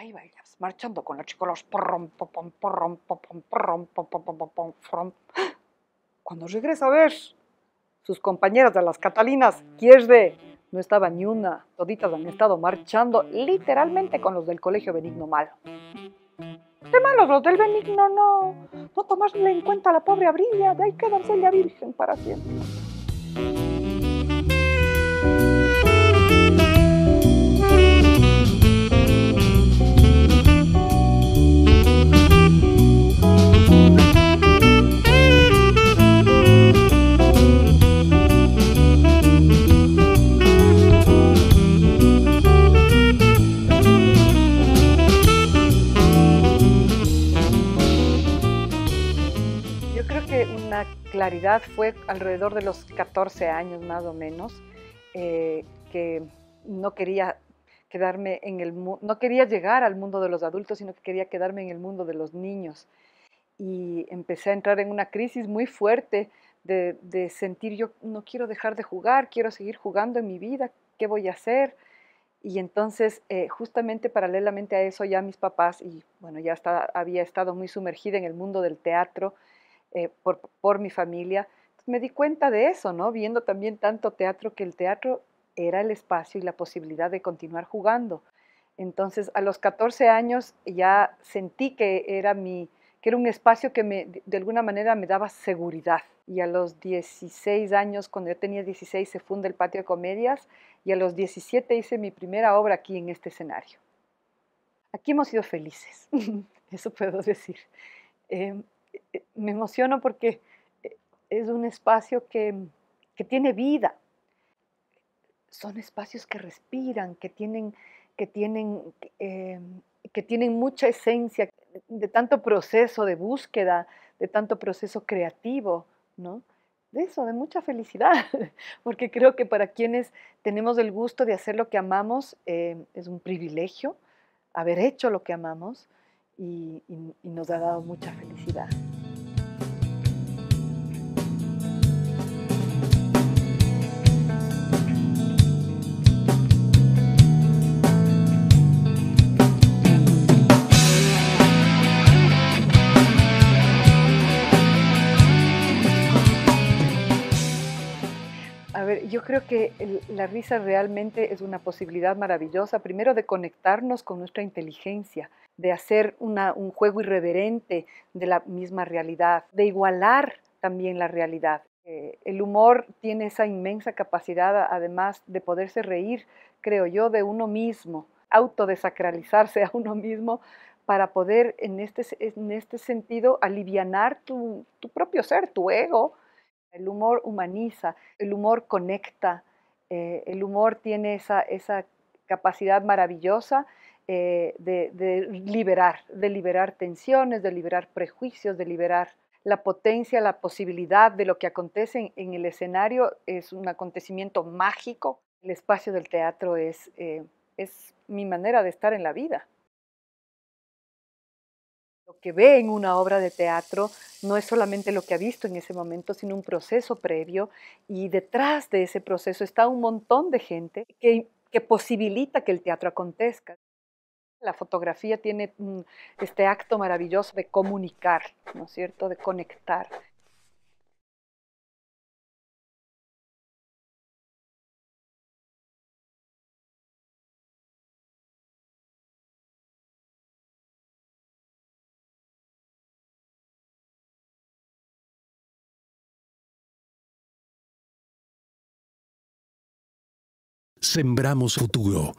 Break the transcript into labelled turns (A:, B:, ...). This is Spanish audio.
A: Ahí va marchando con los chicolos. porrom, popom, porrom, popom, porrom, popom, popom, porrom. Cuando regresa a ver sus compañeras de las Catalinas, pierde. No estaba ni una, toditas han estado marchando literalmente con los del Colegio Benigno Malo. De malos los del Benigno no, no tomarle en cuenta a la pobre Abrilla, de ahí quedarse la Virgen para siempre. Claridad fue alrededor de los 14 años más o menos, eh, que no quería quedarme en el no quería llegar al mundo de los adultos, sino que quería quedarme en el mundo de los niños. Y empecé a entrar en una crisis muy fuerte de, sentir yo no quiero dejar de jugar, quiero seguir jugando en mi vida, ¿qué voy a hacer? Y entonces, eh, justamente paralelamente a eso, ya mis papás, y bueno, ya había estado muy sumergida en el mundo del teatro, eh, por, mi familia. me di cuenta de eso, ¿no? Viendo también tanto teatro, que el teatro era el espacio y la posibilidad de continuar jugando. Entonces, a los 14 años ya sentí que era, mi, que era un espacio que de alguna manera me daba seguridad. Y a los 16 años, cuando yo tenía 16, se funda el Patio de Comedias y a los 17 hice mi primera obra aquí en este escenario. Aquí hemos sido felices, eso puedo decir. Em, me emociono porque eh, es un espacio que, tiene vida. Son espacios que respiran, que tienen, que tienen, eh, que tienen mucha esencia de tanto proceso de búsqueda, de tanto proceso creativo, ¿no? De eso, de mucha felicidad, porque creo que para quienes tenemos el gusto de hacer lo que amamos, es un privilegio haber hecho lo que amamos y nos ha dado mucha felicidad. yo creo que la risa realmente es una posibilidad maravillosa, primero de conectarnos con nuestra inteligencia, de hacer un juego irreverente de la misma realidad, de igualar también la realidad. Eh, el humor tiene esa inmensa capacidad, además de poderse reír, creo yo, de uno mismo, autodesacralizarse a uno mismo para poder en este, en este sentido alivianar tu, tu propio ser, tu ego, el humor humaniza, el humor conecta, eh, el humor tiene esa, esa capacidad maravillosa eh, de, liberar, de liberar tensiones, de liberar prejuicios, de liberar la potencia, la posibilidad de lo que acontece en, el escenario es un acontecimiento mágico. El espacio del teatro es, eh, es mi manera de estar en la vida que ve en una obra de teatro no es solamente lo que ha visto en ese momento, sino un proceso previo y detrás de ese proceso está un montón de gente que, que posibilita que el teatro acontezca. La fotografía tiene mm, este acto maravilloso de comunicar, ¿no es cierto?, de conectar.
B: Sembramos futuro.